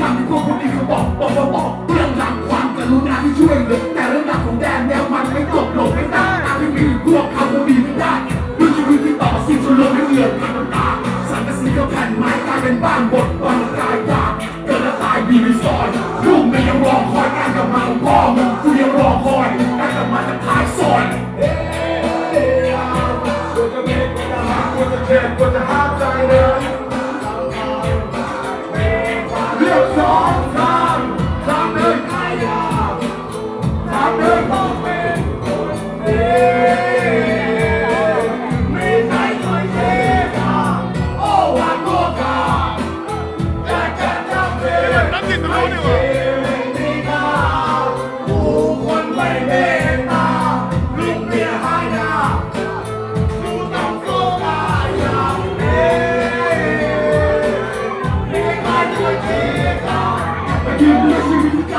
ต่ำในคำที่พวกคนนี้เขาบอกบอกบอกบอกเรื่องราวความกรุณาที่ช่วยเหลือแต่เรื่องราวของแดนแนวมันไม่จบลงไม่ได้ตามที่มีพวกเขาก็มีไม่ได้ด้วยชีวิตที่ต่อสู้จนล้มให้เอือมทางน้ำตาสังกะสีกับแผ่นไม้กลายเป็นบ้านบทบรรกายยากเกิดและตายดีไม่ซอยลูกไม่ยังรอคอยการกลับมาของพ่อมึงกูยังรอคอยการกลับมาจากท้ายซอย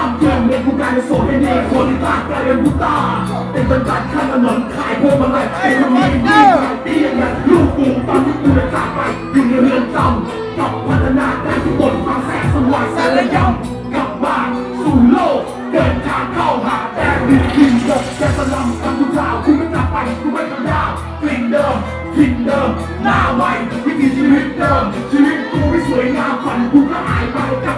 กชีวิตที่กำเกินเหมือนผู้การในโซนให้ดีคนตากลายเป็นผู้ตาเป็นบรรจัดข้างถนนขายพวงมาลัยไอ้คนนี้ดีดีอย่างนั้นลูกกูตอนที่กูได้จากไปอยู่ในเรือนจำกับพัฒนาการที่บนฟังแสงสว่างแสนระยำกลับบ้านสู่โลกเดินทางเข้าหาแต่ดินดินเดิมแต่สลัมคำทุกข่าวกูไม่กลับไปกูไม่ทำยาวกลิ่นเดิมกินเดิมหน้าใหม่วิถีชีวิตเดิมชีวิตกูไม่สวยงามฝันกูก็หายไปกลับ